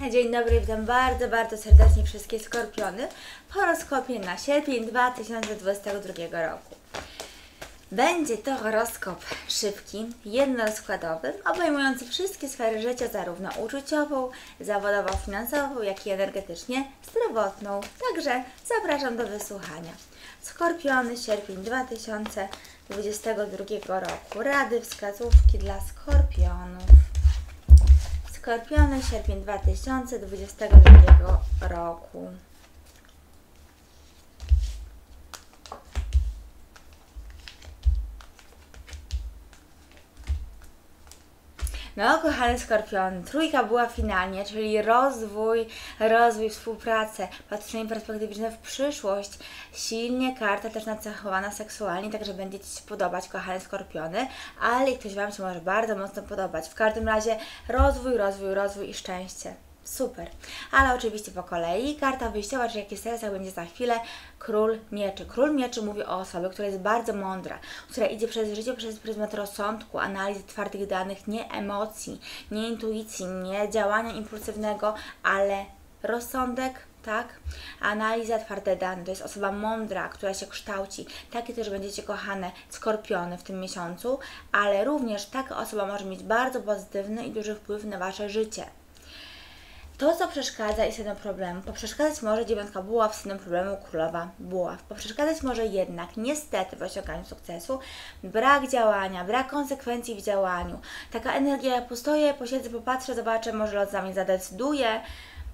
Dzień dobry, witam bardzo, bardzo serdecznie wszystkie skorpiony w horoskopie na sierpień 2022 roku. Będzie to horoskop szybki, jednorozkładowy, obejmujący wszystkie sfery życia, zarówno uczuciową, zawodową, finansową, jak i energetycznie zdrowotną. Także zapraszam do wysłuchania. Skorpiony, sierpień 2022 roku. Rady, wskazówki dla skorpionów. Skorpiony, sierpień 2022 roku. No, kochany skorpion, trójka była finalnie, czyli rozwój, rozwój, współpracę, patrzenie perspektywiczne w przyszłość. Silnie karta też nacechowana seksualnie, także będzie Ci się podobać, kochane skorpiony, ale ktoś Wam się może bardzo mocno podobać. W każdym razie rozwój, rozwój, rozwój i szczęście. Super. Ale oczywiście po kolei. Karta wyjściowa, czyli jakie serca będzie za chwilę. Król mieczy. Król mieczy mówi o osobie, która jest bardzo mądra, która idzie przez życie przez pryzmat rozsądku, analizy twardych danych, nie emocji, nie intuicji, nie działania impulsywnego, ale rozsądek, tak? Analiza, twarde dane. To jest osoba mądra, która się kształci. Takie też będziecie kochane skorpiony w tym miesiącu, ale również taka osoba może mieć bardzo pozytywny i duży wpływ na Wasze życie. To, co przeszkadza i synem problemu, poprzeszkadzać może dziewiątka buław, synem problemu królowa buław. Poprzeszkadzać może jednak, niestety, w osiąganiu sukcesu brak działania, brak konsekwencji w działaniu. Taka energia, ja postoję, posiedzę, popatrzę, zobaczę, może los za mnie zadecyduje,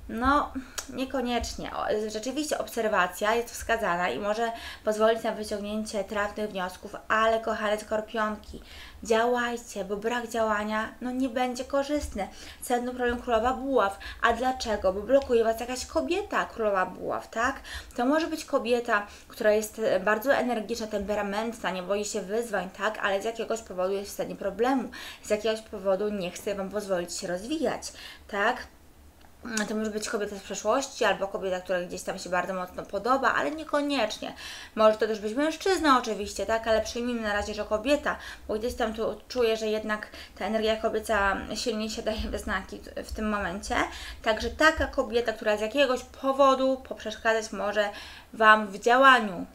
no, niekoniecznie. Rzeczywiście obserwacja jest wskazana i może pozwolić na wyciągnięcie trafnych wniosków, ale kochane skorpionki, działajcie, bo brak działania no nie będzie korzystny. Sedno problem królowa buław. A dlaczego? Bo blokuje Was jakaś kobieta królowa buław, tak? To może być kobieta, która jest bardzo energiczna, temperamentna, nie boi się wyzwań, tak? Ale z jakiegoś powodu jest w stanie problemu. Z jakiegoś powodu nie chce Wam pozwolić się rozwijać, tak? To może być kobieta z przeszłości, albo kobieta, która gdzieś tam się bardzo mocno podoba, ale niekoniecznie. Może to też być mężczyzna oczywiście, tak, ale przyjmijmy na razie, że kobieta, bo gdzieś tam tu czuję, że jednak ta energia kobieca silniej się daje we znaki w tym momencie. Także taka kobieta, która z jakiegoś powodu poprzeszkadzać może Wam w działaniu,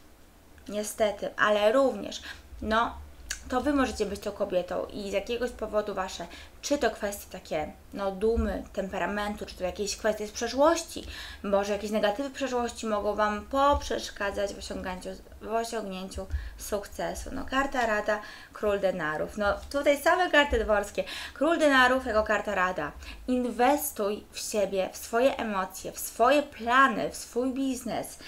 niestety, ale również, no, to Wy możecie być tą kobietą i z jakiegoś powodu Wasze, czy to kwestie takie, no, dumy, temperamentu, czy to jakieś kwestie z przeszłości, może jakieś negatywy przeszłości mogą Wam poprzeszkadzać w osiągnięciu, w osiągnięciu sukcesu. No, karta rada, król denarów. No, tutaj same karty dworskie. Król denarów jako karta rada. Inwestuj w siebie, w swoje emocje, w swoje plany, w swój biznes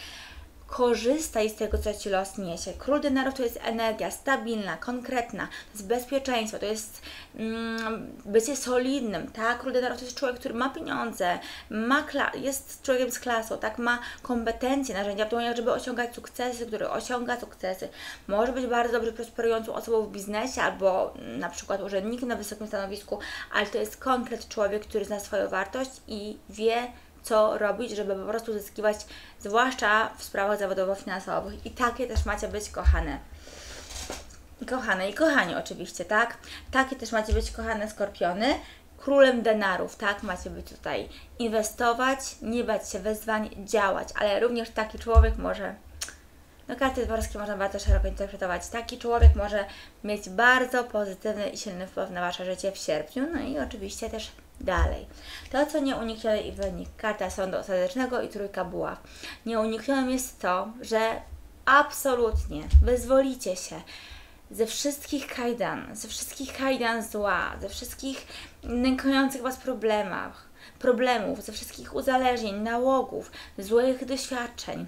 korzystaj z tego, co Ci los niesie. Król denarów to jest energia stabilna, konkretna, to jest bezpieczeństwo, to jest mm, bycie solidnym, tak? Król denarów to jest człowiek, który ma pieniądze, ma jest człowiekiem z klasą, tak? Ma kompetencje, narzędzia w dłoniach, żeby osiągać sukcesy, który osiąga sukcesy. Może być bardzo dobrze prosperującą osobą w biznesie albo na przykład urzędnikiem na wysokim stanowisku, ale to jest konkret człowiek, który zna swoją wartość i wie, co robić, żeby po prostu zyskiwać, zwłaszcza w sprawach zawodowo-finansowych. I takie też macie być kochane. Kochane i kochani oczywiście, tak? Takie też macie być kochane skorpiony. Królem denarów, tak? Macie być tutaj inwestować, nie bać się wyzwań, działać, ale również taki człowiek może no karty dworskie można bardzo szeroko interpretować. Taki człowiek może mieć bardzo pozytywny i silny wpływ na Wasze życie w sierpniu, no i oczywiście też dalej. To, co nieuniknione i wynik, karta sądu ostatecznego i trójka buław. Nieuniknionym jest to, że absolutnie wyzwolicie się ze wszystkich kajdan, ze wszystkich kajdan zła, ze wszystkich nękających Was problemach, problemów, ze wszystkich uzależnień, nałogów, złych doświadczeń,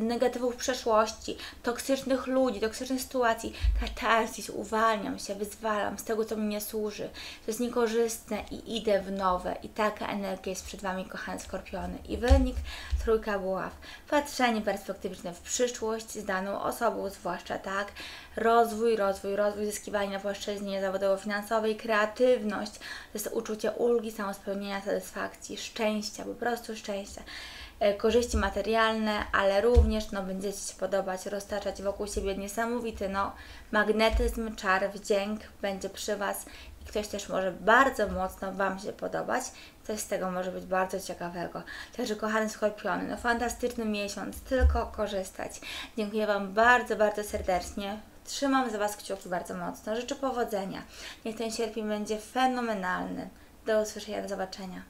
negatywów przeszłości, toksycznych ludzi, toksycznych sytuacji, katarzis, uwalniam się, wyzwalam z tego, co mi nie służy, to jest niekorzystne i idę w nowe. I taka energia jest przed Wami, kochane skorpiony. I wynik trójka buław. Patrzenie perspektywiczne w przyszłość z daną osobą, zwłaszcza tak, rozwój, rozwój, rozwój, zyskiwanie na płaszczyźnie zawodowo-finansowej, kreatywność, to jest uczucie ulgi, samospełnienia, satysfakcji, szczęścia, po prostu szczęścia. E, korzyści materialne, ale również no, będziecie się podobać, roztaczać wokół siebie niesamowity no, magnetyzm, czar, wdzięk będzie przy Was i ktoś też może bardzo mocno Wam się podobać. Coś z tego może być bardzo ciekawego. Także kochane Skorpiony, no fantastyczny miesiąc, tylko korzystać. Dziękuję Wam bardzo, bardzo serdecznie. Trzymam za Was kciuki bardzo mocno. Życzę powodzenia. Niech ten sierpień będzie fenomenalny. Do usłyszenia, do zobaczenia.